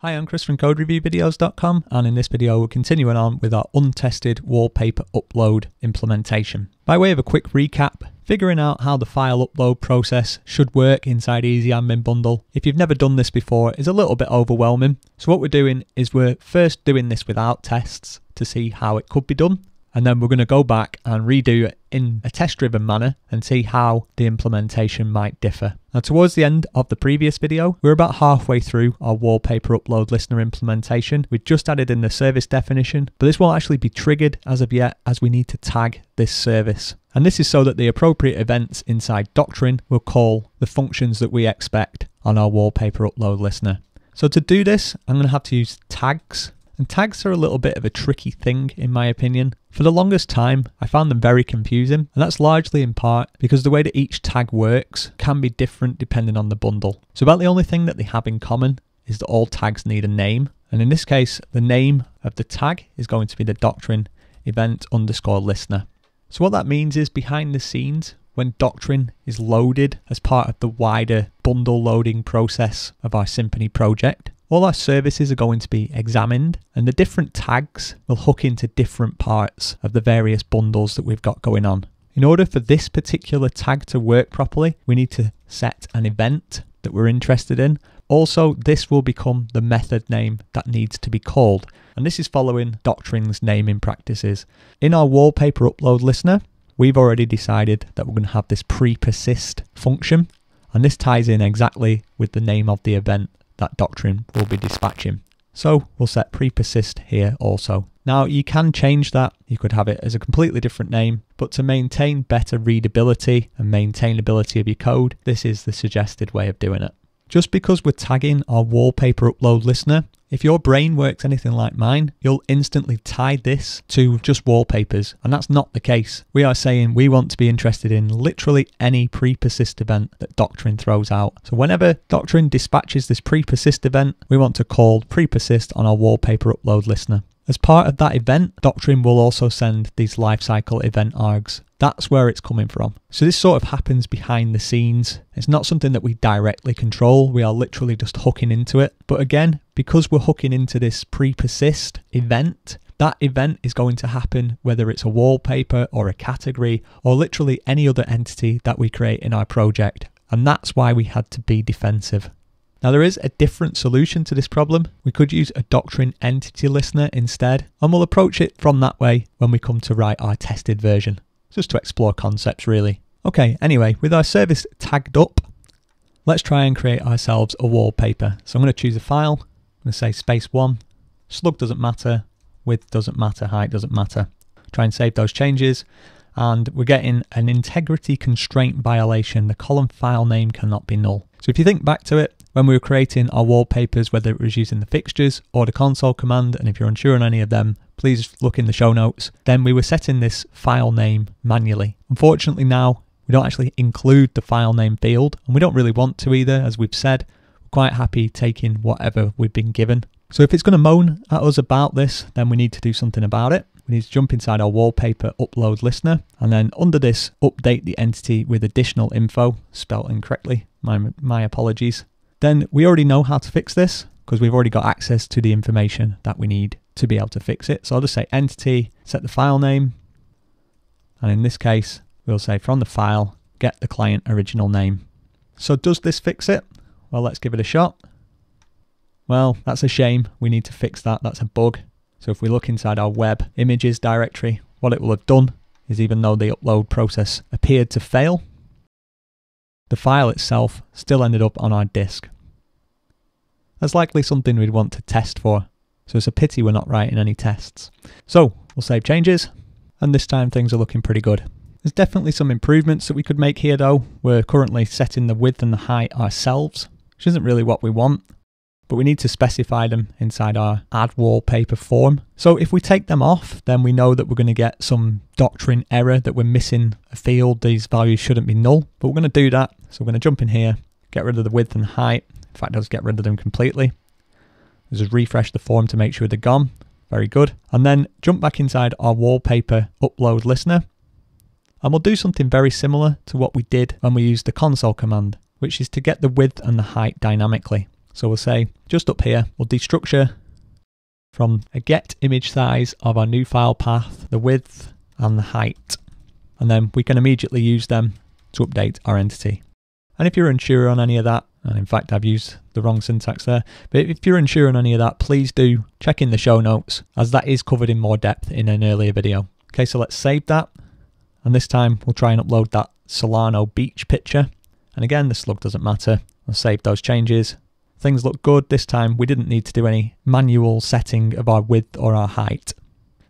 Hi, I'm Chris from CodeReviewVideos.com and in this video we're continuing on with our untested wallpaper upload implementation. By way of a quick recap, figuring out how the file upload process should work inside EasyAdmin Bundle, if you've never done this before, is a little bit overwhelming. So what we're doing is we're first doing this without tests to see how it could be done and then we're going to go back and redo it in a test driven manner and see how the implementation might differ. Now towards the end of the previous video, we're about halfway through our wallpaper upload listener implementation. We've just added in the service definition, but this won't actually be triggered as of yet as we need to tag this service. And this is so that the appropriate events inside Doctrine will call the functions that we expect on our wallpaper upload listener. So to do this, I'm going to have to use tags and tags are a little bit of a tricky thing, in my opinion. For the longest time, I found them very confusing, and that's largely in part because the way that each tag works can be different depending on the bundle. So, about the only thing that they have in common is that all tags need a name, and in this case, the name of the tag is going to be the doctrine event underscore listener. So, what that means is behind the scenes, when Doctrine is loaded as part of the wider bundle loading process of our Symfony project, all our services are going to be examined and the different tags will hook into different parts of the various bundles that we've got going on. In order for this particular tag to work properly, we need to set an event that we're interested in. Also, this will become the method name that needs to be called. And this is following Doctrine's naming practices. In our wallpaper upload listener, we've already decided that we're going to have this pre-persist function. And this ties in exactly with the name of the event that Doctrine will be dispatching. So we'll set pre-persist here also. Now you can change that, you could have it as a completely different name, but to maintain better readability and maintainability of your code, this is the suggested way of doing it. Just because we're tagging our wallpaper upload listener, if your brain works anything like mine, you'll instantly tie this to just wallpapers, and that's not the case. We are saying we want to be interested in literally any pre-persist event that Doctrine throws out. So whenever Doctrine dispatches this pre-persist event, we want to call pre-persist on our wallpaper upload listener. As part of that event, Doctrine will also send these lifecycle event args. That's where it's coming from. So this sort of happens behind the scenes. It's not something that we directly control. We are literally just hooking into it. But again, because we're hooking into this pre-persist event, that event is going to happen whether it's a wallpaper or a category or literally any other entity that we create in our project. And that's why we had to be defensive. Now, there is a different solution to this problem. We could use a Doctrine entity listener instead, and we'll approach it from that way when we come to write our tested version, just to explore concepts really. Okay, anyway, with our service tagged up, let's try and create ourselves a wallpaper. So I'm going to choose a file, I'm going to say space one, slug doesn't matter, width doesn't matter, height doesn't matter. Try and save those changes, and we're getting an integrity constraint violation. The column file name cannot be null. So if you think back to it, when we were creating our wallpapers, whether it was using the fixtures or the console command, and if you're unsure on any of them, please look in the show notes, then we were setting this file name manually. Unfortunately now, we don't actually include the file name field, and we don't really want to either, as we've said. We're quite happy taking whatever we've been given. So if it's going to moan at us about this, then we need to do something about it. We need to jump inside our wallpaper upload listener, and then under this, update the entity with additional info, spelled incorrectly. My, my apologies then we already know how to fix this because we've already got access to the information that we need to be able to fix it. So I'll just say entity, set the file name, and in this case, we'll say from the file, get the client original name. So does this fix it? Well, let's give it a shot. Well, that's a shame. We need to fix that. That's a bug. So if we look inside our web images directory, what it will have done is even though the upload process appeared to fail, the file itself still ended up on our disk. That's likely something we'd want to test for, so it's a pity we're not writing any tests. So we'll save changes, and this time things are looking pretty good. There's definitely some improvements that we could make here though. We're currently setting the width and the height ourselves, which isn't really what we want but we need to specify them inside our add wallpaper form. So if we take them off, then we know that we're going to get some doctrine error that we're missing a field. These values shouldn't be null, but we're going to do that. So we're going to jump in here, get rid of the width and height. In fact, let's get rid of them completely. Let's just refresh the form to make sure they're gone. Very good. And then jump back inside our wallpaper upload listener. And we'll do something very similar to what we did when we used the console command, which is to get the width and the height dynamically. So we'll say just up here, we'll destructure from a get image size of our new file path, the width and the height. And then we can immediately use them to update our entity. And if you're unsure on any of that, and in fact I've used the wrong syntax there, but if you're unsure on any of that, please do check in the show notes as that is covered in more depth in an earlier video. Okay, so let's save that. And this time we'll try and upload that Solano beach picture. And again, the slug doesn't matter. I'll save those changes. Things look good. This time we didn't need to do any manual setting of our width or our height.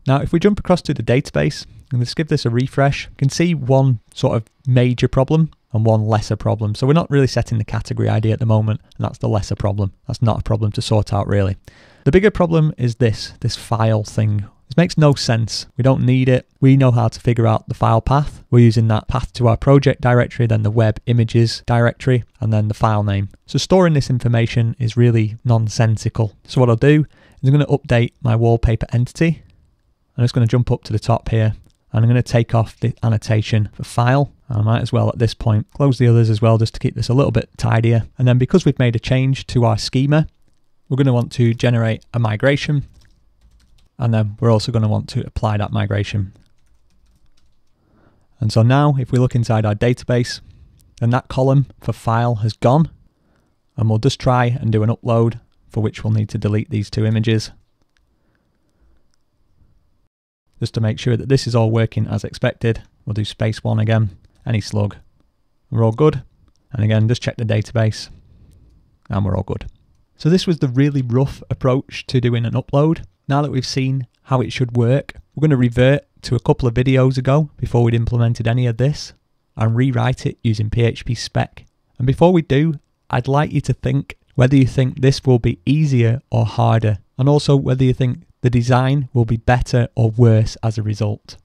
Now, if we jump across to the database, and let's give this a refresh, you can see one sort of major problem and one lesser problem. So we're not really setting the category ID at the moment, and that's the lesser problem. That's not a problem to sort out really. The bigger problem is this, this file thing. This makes no sense. We don't need it. We know how to figure out the file path. We're using that path to our project directory, then the web images directory, and then the file name. So storing this information is really nonsensical. So what I'll do is I'm going to update my wallpaper entity. I'm just going to jump up to the top here and I'm going to take off the annotation for file. I might as well at this point close the others as well just to keep this a little bit tidier. And then because we've made a change to our schema, we're going to want to generate a migration and then we're also going to want to apply that migration. And so now if we look inside our database, then that column for file has gone and we'll just try and do an upload for which we'll need to delete these two images just to make sure that this is all working as expected. We'll do space one again, any slug. We're all good. And again, just check the database and we're all good. So this was the really rough approach to doing an upload. Now that we've seen how it should work, we're going to revert to a couple of videos ago before we'd implemented any of this and rewrite it using PHP spec. And before we do, I'd like you to think whether you think this will be easier or harder, and also whether you think the design will be better or worse as a result.